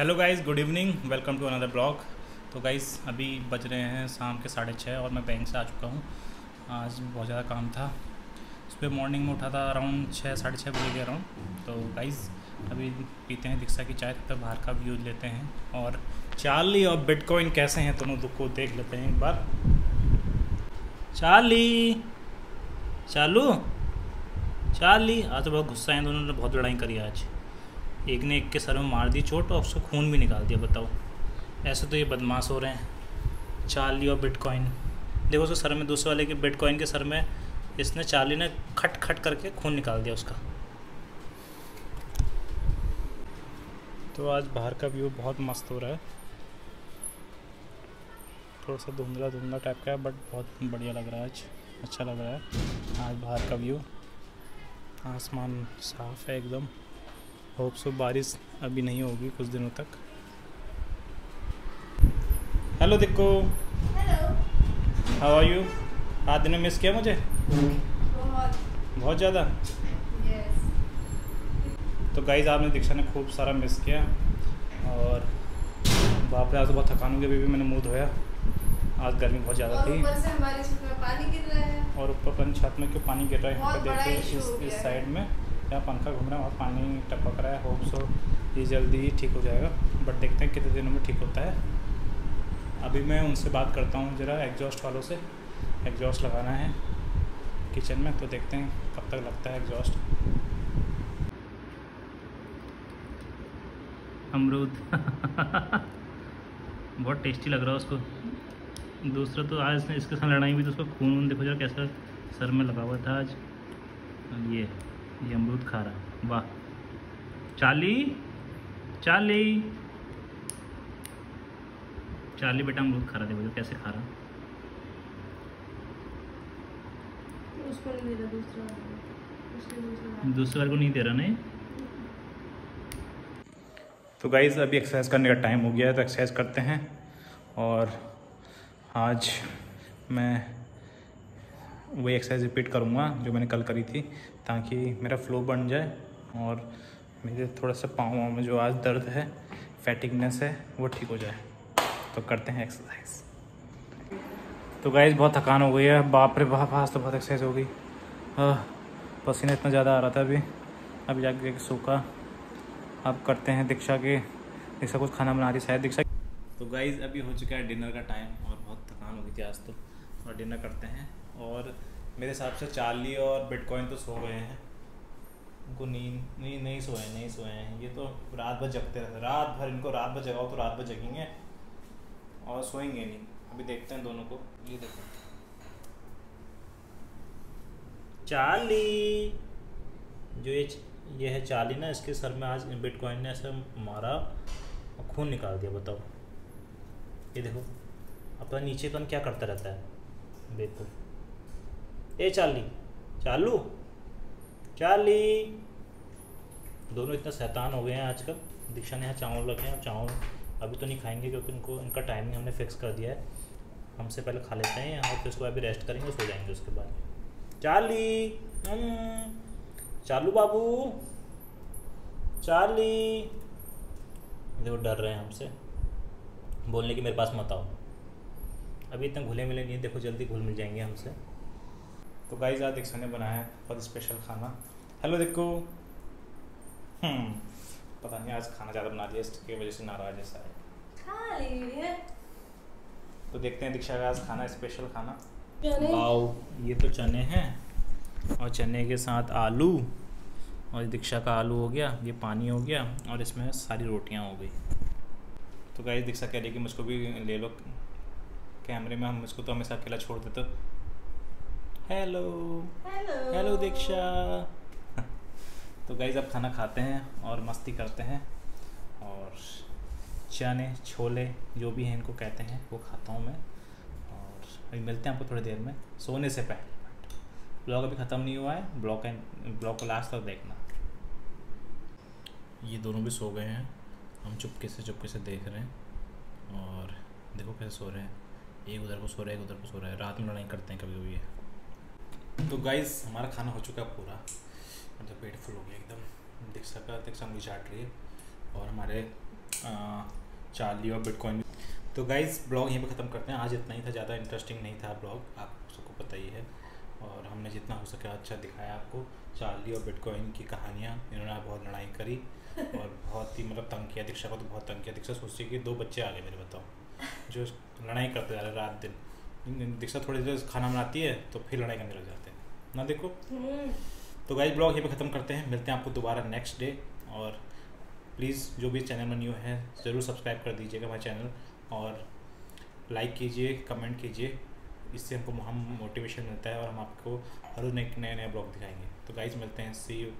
Hello guys good evening welcome to another blog तो guys अभी बज रहे हैं शाम के साढ़े छः और मैं बैंक से आ चुका हूँ। आज बहुत ज़्यादा काम था। सुबह मॉर्निंग में उठा था अराउंड छः साढ़े छः बजे के अराउंड तो गाइस अभी पीते हैं दीक्षा की चाय, तब तक बाहर का व्यू लेते हैं। और चार्ली और बिटकॉइन कैसे हैं, दोनों दुख को देख लेते हैं एक बार। चार्ली चालू? चार्ली आज तो बहुत गुस्सा है, दोनों ने बहुत लड़ाई करी आज। एक ने एक के सर में मार दी, चोट, और उसको खून भी निकाल दिया, बताओ। ऐसे तो ये बदमाश हो रहे हैं। चार्ली और बिटकॉइन। देखो उसके सर में, दूसरे वाले के बिटकॉइन के सर में, इसने चार्ली ने खट खट करके खून निकाल दिया उसका। तो आज बाहर का व्यू बहुत मस्त हो रहा है। थोड़ा सा धुंधला धुंधला टाइप का है बट बहुत बढ़िया लग रहा है आज। अच्छा लग रहा है। आज बाहर का व्यू। आसमान साफ़ है एकदम। होप सो बारिश अभी नहीं होगी कुछ दिनों तक। हेलो दिक्को हाउ आर यू आज दिन मिस किया मुझे? बहुत। बहुत ज़्यादा? यस तो गाइज़ आपने दीक्षा ने खूब सारा मिस किया और बाप रे आज तो बहुत थकान हो गई अभी भी मैंने मुँह धोया। आज गर्मी बहुत ज़्यादा और थी। ऊपर से हमारी छत में पानी गिर रहा है। और ऊपर अपन छत में क्यों पानी गिर रहा है यहाँ बहुत देखिए इस इस साइड में। यहाँ पंखा घूम रहा है, वहाँ पानी टपक रहा है होप सो ये जल्दी ही ठीक हो जाएगा बट देखते हैं कितने दिनों में ठीक होता है। अभी मैं उनसे बात करता हूँ, ज़रा एग्जॉस्ट वालों से एग्जॉस्ट लगाना है किचन में तो देखते हैं कब तक लगता है एग्जॉस्ट अमरूद। बहुत टेस्टी लग रहा है उसको। दूसरा तो आज इसने इसके साथ लड़ाई भी तो उसका खून देखो जरा कैसा सर में लगा हुआ था आज। ये। ये अमरूद खा रहा वाह। चाली? चाली। चाली बेटा अमरूद खा रहा देखो जो कैसे खा रहा उसको नहीं दे रहा दूसरा वाला। दूसरा दूसरे वाले को नहीं दे रहा नहीं? तो गाइज़ अभी एक्सरसाइज करने का टाइम हो गया है तो एक्सरसाइज करते हैं। और आज मैं वही एक्सरसाइज रिपीट करूँगा, जो मैंने कल करी थी, ताकि मेरा फ्लो बन जाए और मेरे थोड़ा सा पाँव में जो आज दर्द है फैटिकनेस है, वो ठीक हो जाए। तो करते हैं एक्सरसाइज तो गाइज़ बहुत थकान हो गई है। बाप रे बाप, आज तो बहुत एक्सरसाइज हो गई। पसीना इतना ज़्यादा आ रहा था अभी। अभी जाके सूखा। अब करते हैं दीक्षा के। दीक्षा कुछ खाना बना रही शायद दीक्षा। तो गाइज़ अभी हो चुका है डिनर का टाइम और बहुत थकान हो गई थी आज तो। और डिनर करते हैं। और मेरे हिसाब से चार्ली और बिटकॉइन तो सो गए हैं। उनको नींद नहीं नहीं सोए नहीं सोए हैं। ये तो रात भर जगते रहते। रात भर इनको रात भर जगाओ तो रात भर जगेंगे और सोएँगे नहीं। अभी देखते हैं दोनों को। ये देखो। चार्ली! जो ये ये है चार्ली ना, इसके सर में आज बिटकॉइन ने ऐसे मारा और खून निकाल दिया, बताओ। ये देखो। अपना नीचे कन क्या करता रहता है? देखो। ए चाली चालू? चाली दोनों इतना शैतान हो गए हैं आजकल। दीक्षा ने यहाँ चावल रखे हैं चावल अभी तो नहीं खाएँगे क्योंकि उनको इनका टाइमिंग हमने फिक्स कर दिया है। हमसे पहले खा लेते हैं और फिर उसके बाद भी रेस्ट करेंगे सो जाएँगे उसके बाद। हम्म, चालू बाबू। चाली देखो डर रहे हैं हमसे। बोलने की मेरे पास मत आओ। अभी इतना घुले मिले नहीं देखो जल्दी घुल मिल जाएँगे हमसे। तो गाइस आज दीक्षा ने बनाया है बहुत स्पेशल खाना। हेलो देखो। हम्म पता नहीं आज खाना ज़्यादा बना दिया इसकी वजह से नाराज़ है है। तो देखते हैं दीक्षा का आज खाना स्पेशल खाना। वाओ ये तो चने हैं। और चने के साथ आलू। और दीक्षा का आलू हो गया ये पानी हो गया और इसमें सारी रोटियाँ हो गई। तो गाइस दीक्षा कह रही कि मुझको भी ले लो। कैमरे में हम मुझको तो हमेशा अकेला छोड़ देते। हेलो हेलो हेलो दीक्षा तो गाइज़ अब खाना खाते हैं और मस्ती करते हैं और चने छोले जो भी हैं इनको कहते हैं वो खाता हूँ मैं और अभी मिलते हैं आपको थोड़ी देर में सोने से पहले। ब्लॉग अभी ख़त्म नहीं हुआ है ब्लॉग का ब्लॉग को लास्ट तक देखना। ये दोनों भी सो गए हैं हम चुपके से चुपके से देख रहे हैं और देखो कैसे सो रहे हैं। एक उधर को सो रहा है एक उधर को सो रहा है। रात में लड़ाई करते हैं कभी कभी ये। तो गाइस हमारा खाना हो चुका है पूरा। मतलब पेट फुल हो गया एकदम। दीक्षा का दीक्षा मुझे चाट रही है। और हमारे चार्ली और बिटकॉइन तो गाइज़ ब्लॉग यहीं पे ख़त्म करते हैं। आज इतना ही था ज़्यादा इंटरेस्टिंग नहीं था ब्लॉग आप सबको पता ही है। और हमने जितना हो सके अच्छा दिखाया आपको। चार्ली और बिटकॉइन की कहानियाँ इन्होंने बहुत लड़ाई करी। और बहुत ही मतलब तंग किया। दीक्षा को तो बहुत तंग किया। दीक्षा सोचती कि दो बच्चे आ गए मेरे बताओ। जो लड़ाई करते जा रहे रात दिन। दीक्षा थोड़ी देर खाना बनाती है तो फिर लड़ाई करने लग जाते हैं। ना देखो। हम्म, तो गाइज़ ब्लॉग यहीं पे ख़त्म करते हैं। मिलते हैं आपको दोबारा नेक्स्ट डे और प्लीज़ जो भी चैनल में न्यू है ज़रूर सब्सक्राइब कर दीजिएगा हमारे चैनल और लाइक कीजिए कमेंट कीजिए। इससे हमको हम मोटिवेशन मिलता है और हम आपको हर रोज नए नए नए ब्लॉग दिखाएँगे। तो गाइज़ मिलते हैं। सी यू